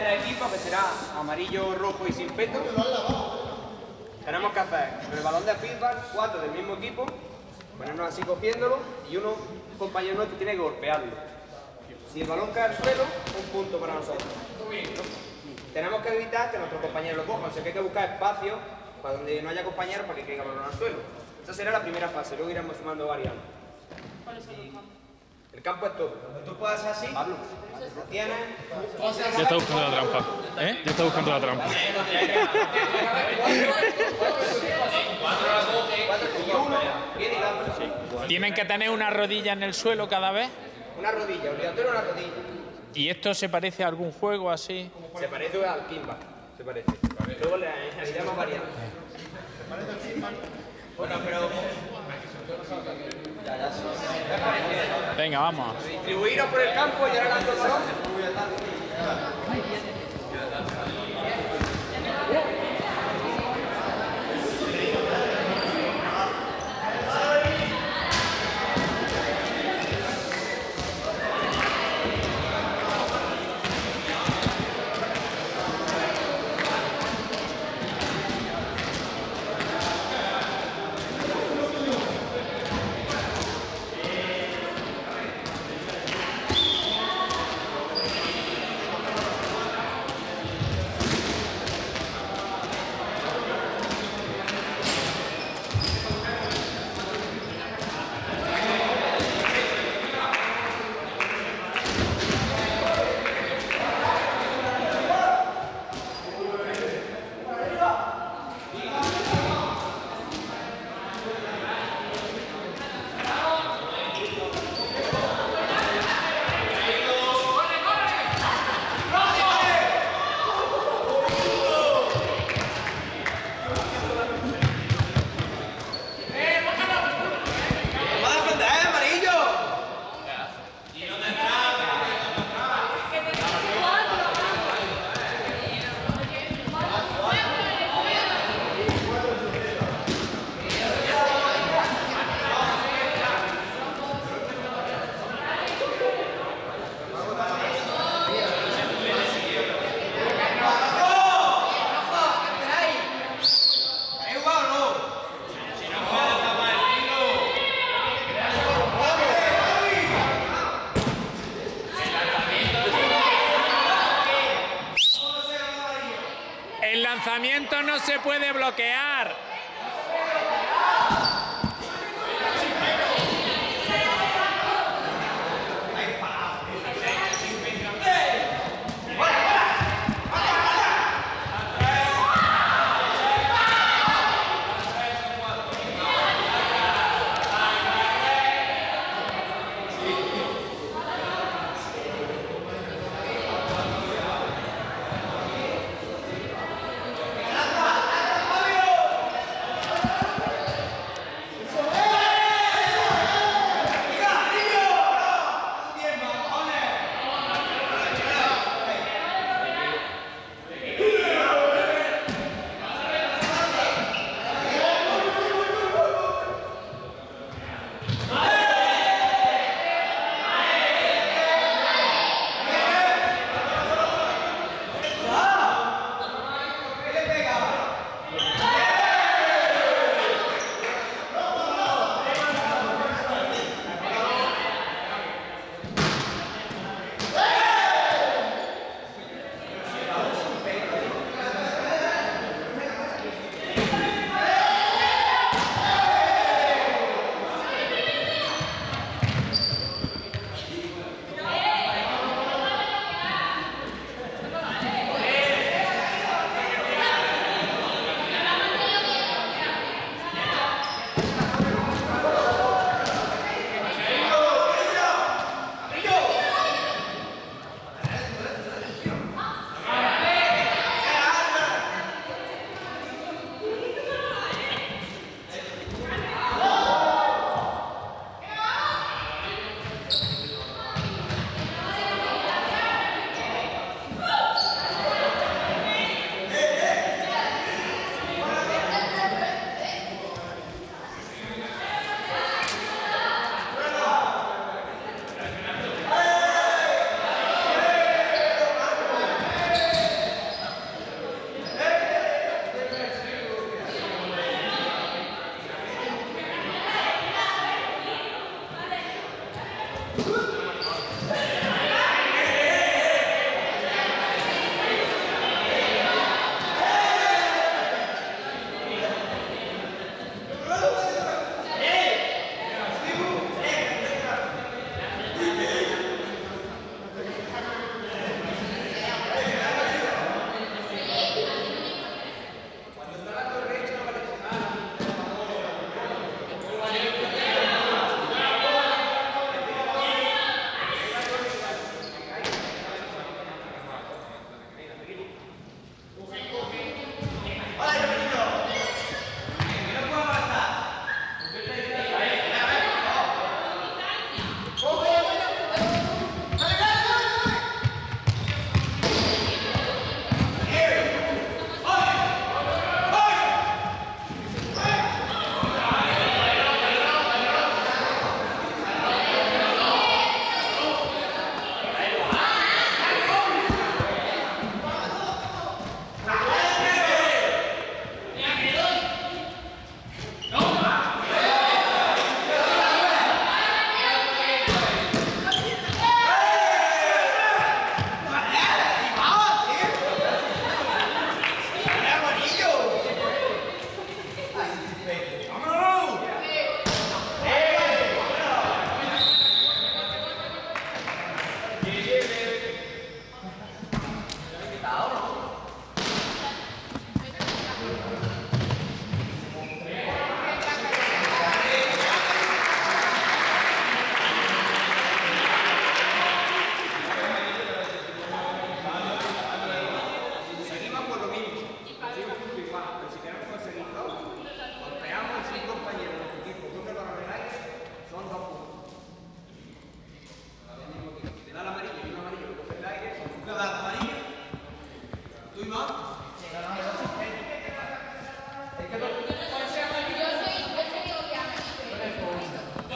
tres equipos, que será amarillo, rojo y sin peto. Tenemos que hacer el balón de feedback, cuatro del mismo equipo, ponernos así cogiéndolo y uno, un compañero nuestro, tiene que golpearlo. Si el balón cae al suelo, un punto para nosotros. Tenemos que evitar que nuestro compañero lo coja, o sea que hay que buscar espacio para donde no haya compañeros para que caiga el balón al suelo. Esa será la primera fase, luego iremos sumando variables. El campo es todo. Tú puedes hacer así, Pablo. Tienes. Ya está buscando la trampa. ¿Eh? Ya está buscando la trampa. y lanza. Tienen que tener una rodilla en el suelo cada vez. Una rodilla, obligatorio una rodilla. ¿Y esto se parece a algún juego así? Se parece al Kimba, se parece. Luego le añadiremos variantes. Bueno, pero Venga, vamos. distribuiros por el campo y ahora lanzo el balón. ¡Vamos a defender, amarillo! El lanzamiento no se puede bloquear.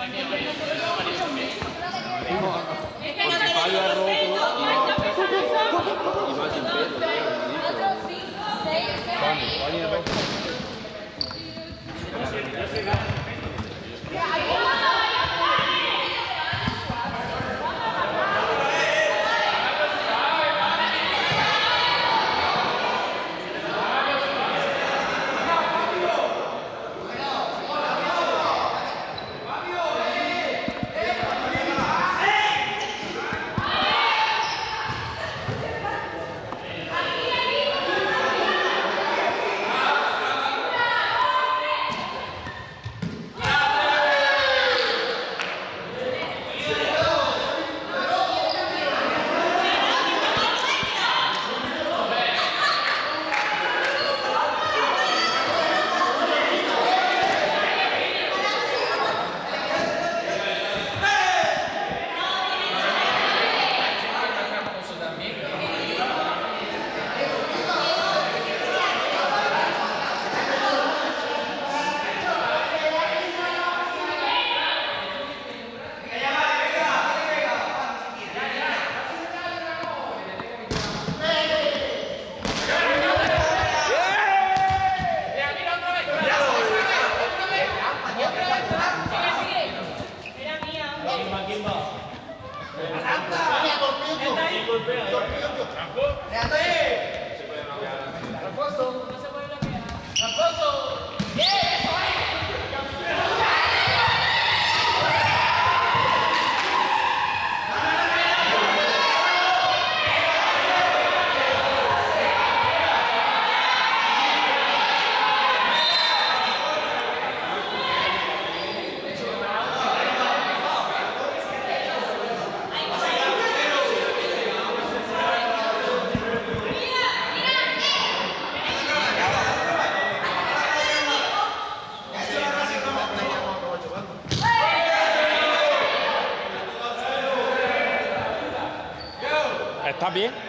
Es que No 边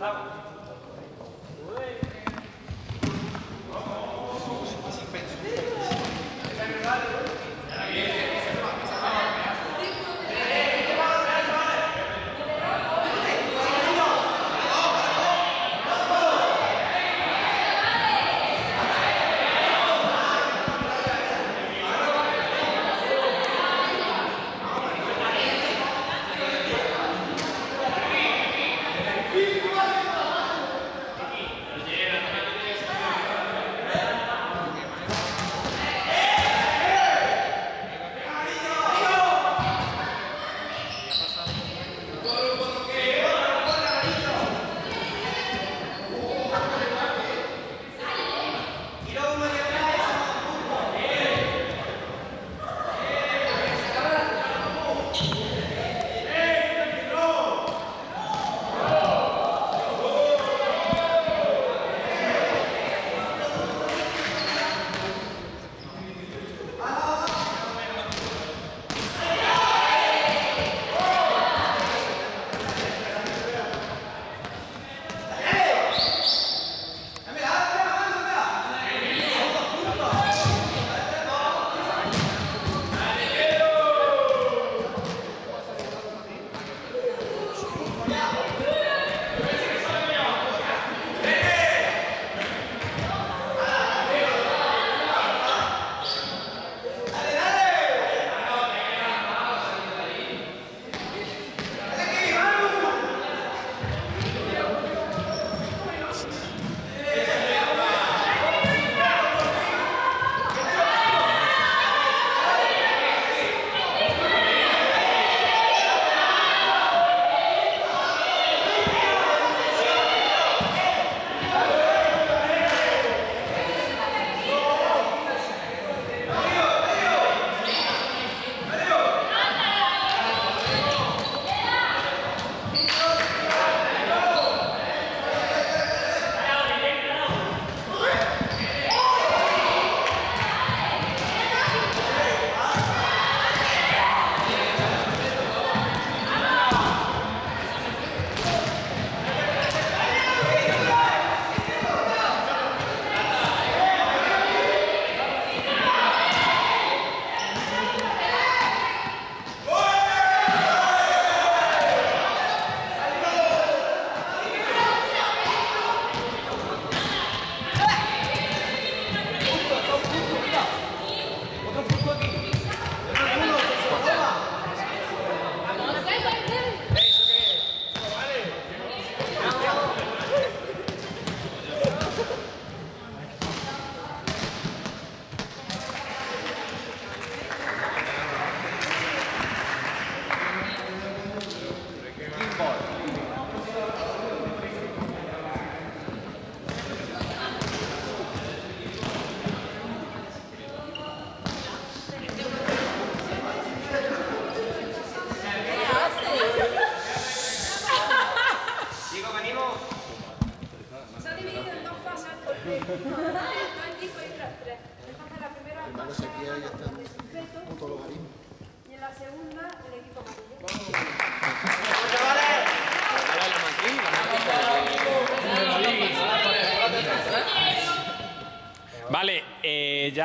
That.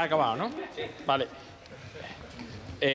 Acabado, ¿no? Vale.